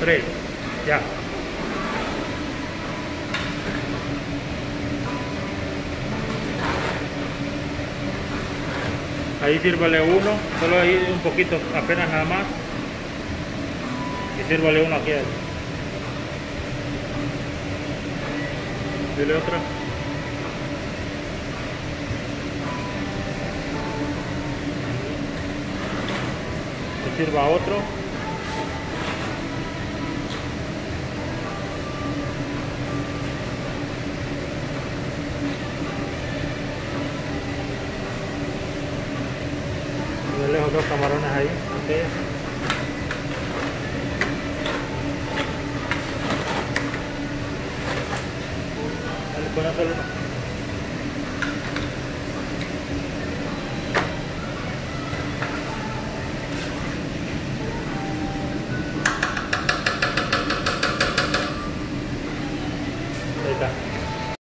tres, ya. Ahí sírvale uno, solo ahí un poquito, apenas nada más. Y sírvale uno aquí. Dile otra. Que sirva otro. Dale otros camarones ahí. Okay. Dale, uno. Ahí está.